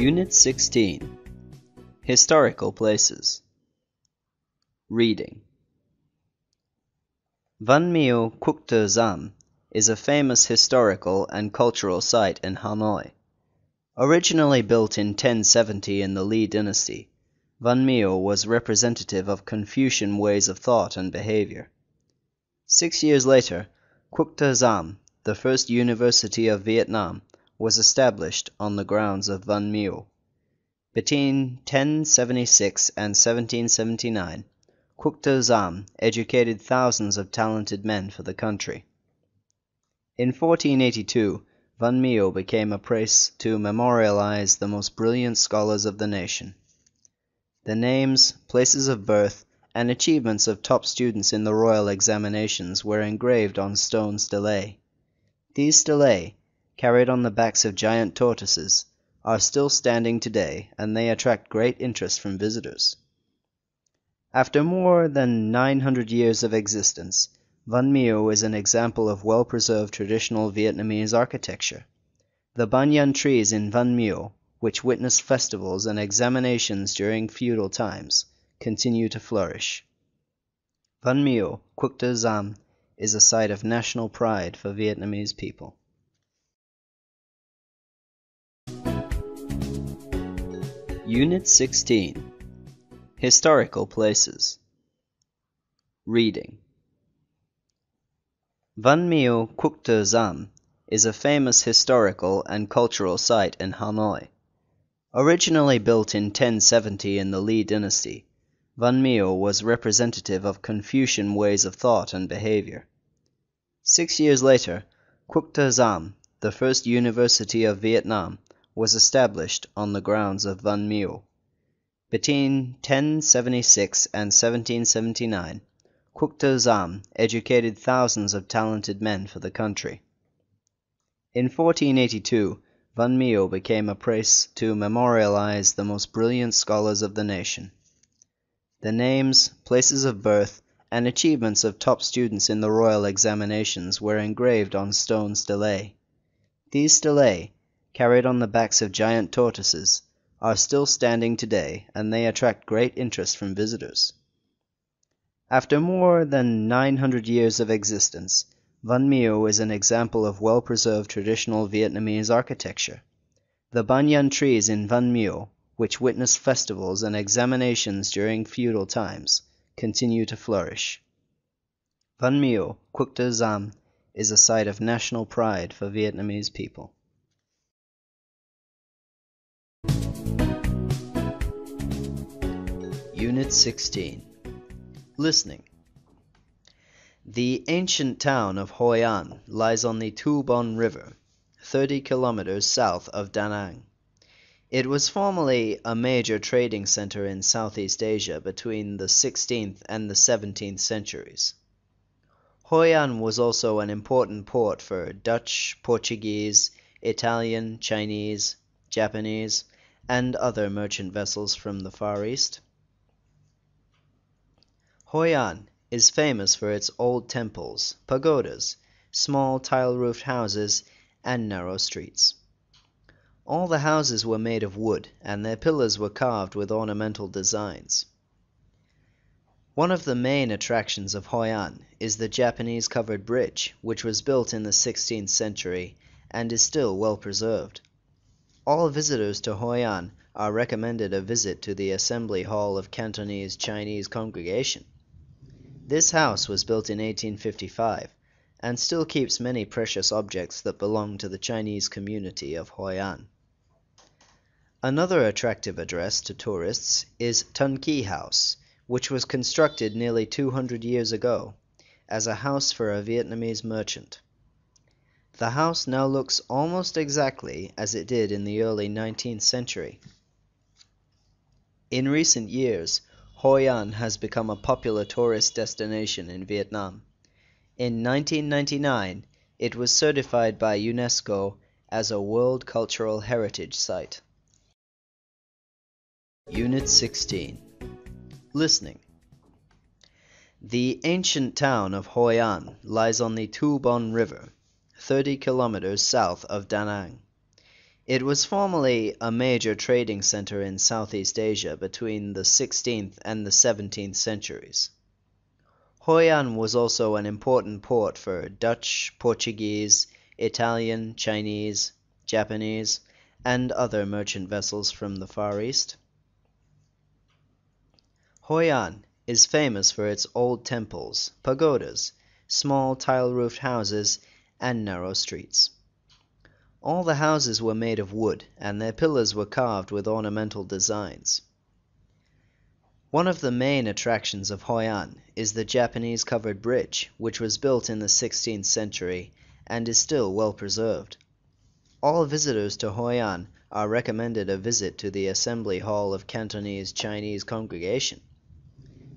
Unit 16 Historical Places Reading Miếu Quốc Tử Giám is a famous historical and cultural site in Hanoi. Originally built in 1070 in the Lý dynasty, Văn Miếu was representative of Confucian ways of thought and behavior. Six years later, Tử Giám, the first university of Vietnam, was established on the grounds of Văn Miếu. Between 1076 and 1779, Quốc Tử Giám educated thousands of talented men for the country. In 1482, Văn Miếu became a place to memorialize the most brilliant scholars of the nation. The names, places of birth, and achievements of top students in the royal examinations were engraved on stone stelae. These stelae, carried on the backs of giant tortoises, are still standing today, and they attract great interest from visitors. After more than 900 years of existence, Văn Miếu is an example of well-preserved traditional Vietnamese architecture. The banyan trees in Văn Miếu, which witnessed festivals and examinations during feudal times, continue to flourish. Văn Miếu, Quốc Tử Giám, is a site of national pride for Vietnamese people. Unit 16 Historical Places Reading Miếu Quốc Tử Giám is a famous historical and cultural site in Hanoi. Originally built in 1070 in the Lý dynasty, Văn Miếu was representative of Confucian ways of thought and behavior. Six years later, Tử Giám, the first university of Vietnam, was established on the grounds of Văn Miếu. Between 1076 and 1779, Quốc Tử Giám educated thousands of talented men for the country. In 1482, Văn Miếu became a place to memorialize the most brilliant scholars of the nation. The names, places of birth, and achievements of top students in the royal examinations were engraved on stone stelae. These stelae, carried on the backs of giant tortoises, are still standing today, and they attract great interest from visitors. After more than 900 years of existence, Văn Miếu is an example of well-preserved traditional Vietnamese architecture. The banyan trees in Văn Miếu, which witnessed festivals and examinations during feudal times, continue to flourish. Văn Miếu, Quốc Tử Giám, is a site of national pride for Vietnamese people. Unit 16 Listening The ancient town of Hoi An lies on the Thu Bon River, 30 kilometers south of Da Nang. It was formerly a major trading center in Southeast Asia between the 16th and the 17th centuries. Hoi An was also an important port for Dutch, Portuguese, Italian, Chinese, Japanese, and other merchant vessels from the Far East. Hoi An is famous for its old temples, pagodas, small tile-roofed houses, and narrow streets. All the houses were made of wood, and their pillars were carved with ornamental designs. One of the main attractions of Hoi An is the Japanese covered bridge, which was built in the 16th century and is still well preserved. All visitors to Hoi An are recommended a visit to the Assembly Hall of Cantonese Chinese Congregation. This house was built in 1855 and still keeps many precious objects that belong to the Chinese community of Hoi An. Another attractive address to tourists is Tan Ky House, which was constructed nearly 200 years ago as a house for a Vietnamese merchant. The house now looks almost exactly as it did in the early 19th century. In recent years, Hoi An has become a popular tourist destination in Vietnam. In 1999, it was certified by UNESCO as a World Cultural Heritage Site. Unit 16 Listening The ancient town of Hoi An lies on the Thu Bon River, 30 kilometers south of Da Nang. It was formerly a major trading center in Southeast Asia between the 16th and the 17th centuries. Hoi An was also an important port for Dutch, Portuguese, Italian, Chinese, Japanese, and other merchant vessels from the Far East. Hoi An is famous for its old temples, pagodas, small tile-roofed houses, and narrow streets. All the houses were made of wood, and their pillars were carved with ornamental designs. One of the main attractions of Hoi An is the Japanese covered bridge, which was built in the 16th century and is still well preserved. All visitors to Hoi An are recommended a visit to the Assembly Hall of Cantonese Chinese Congregation.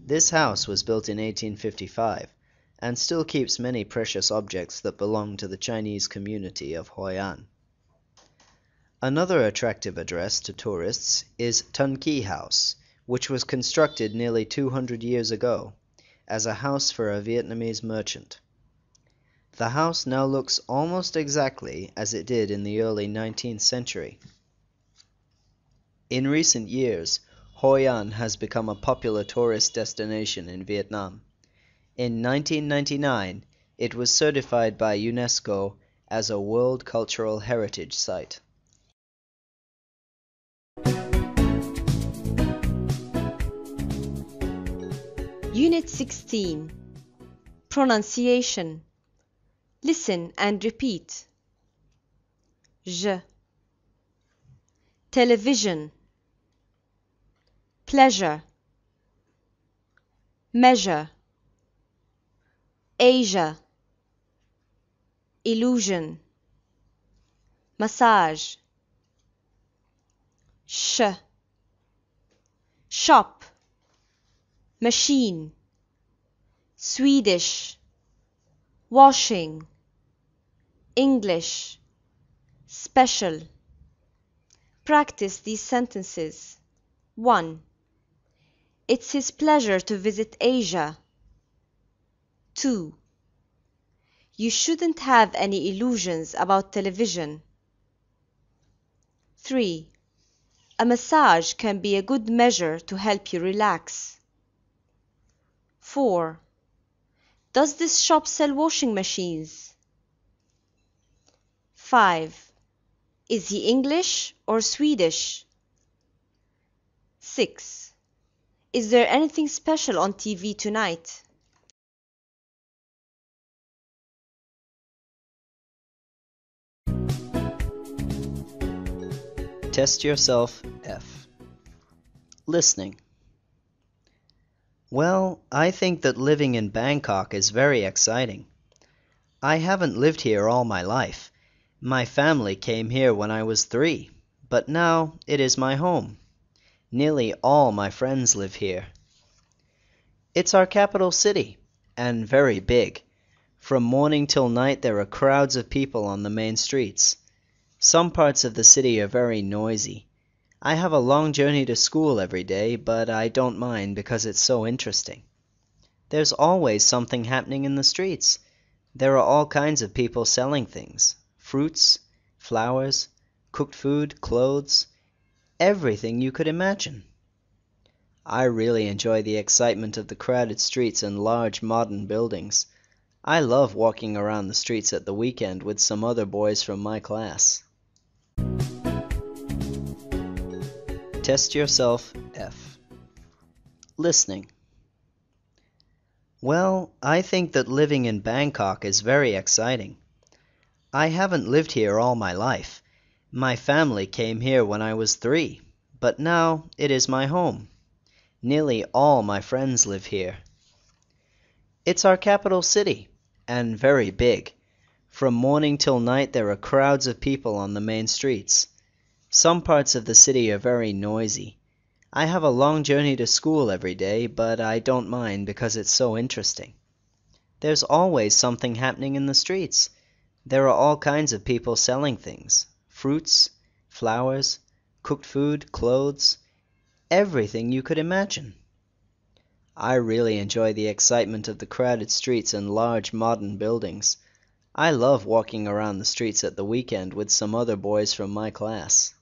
This house was built in 1855 and still keeps many precious objects that belong to the Chinese community of Hoi An. Another attractive address to tourists is Tan Ky House which was constructed nearly 200 years ago as a house for a Vietnamese merchant. The house now looks almost exactly as it did in the early 19th century. In recent years, Hoi An has become a popular tourist destination in Vietnam. In 1999, it was certified by UNESCO as a World Cultural Heritage Site. Unit 16 Pronunciation. Listen and repeat. Je. Television. Pleasure. Measure Asia. Illusion. Massage. Sh. Shop. Machine. Swedish. Washing. English. Special. Practice these sentences. 1. It's his pleasure to visit Asia. 2. You shouldn't have any illusions about television. 3. A massage can be a good measure to help you relax. 4. Does this shop sell washing machines? 5. Is he English or Swedish? 6. Is there anything special on TV tonight? Test yourself F. Listening. Well, I think that living in Bangkok is very exciting. I haven't lived here all my life. My family came here when I was three, but now it is my home. Nearly all my friends live here. It's our capital city, and very big. From morning till night there are crowds of people on the main streets. Some parts of the city are very noisy. I have a long journey to school every day, but I don't mind because it's so interesting. There's always something happening in the streets. There are all kinds of people selling things fruits, flowers, cooked food, clothes, everything you could imagine. I really enjoy the excitement of the crowded streets and large modern buildings. I love walking around the streets at the weekend with some other boys from my class. Test yourself F. Listening. Well, I think that living in Bangkok is very exciting. I haven't lived here all my life. My family came here when I was three, but now it is my home. Nearly all my friends live here. It's our capital city, and very big. From morning till night there are crowds of people on the main streets. Some parts of the city are very noisy. I have a long journey to school every day, but I don't mind because it's so interesting. There's always something happening in the streets. There are all kinds of people selling things fruits, flowers, cooked food, clothes, everything you could imagine. I really enjoy the excitement of the crowded streets and large modern buildings. I love walking around the streets at the weekend with some other boys from my class.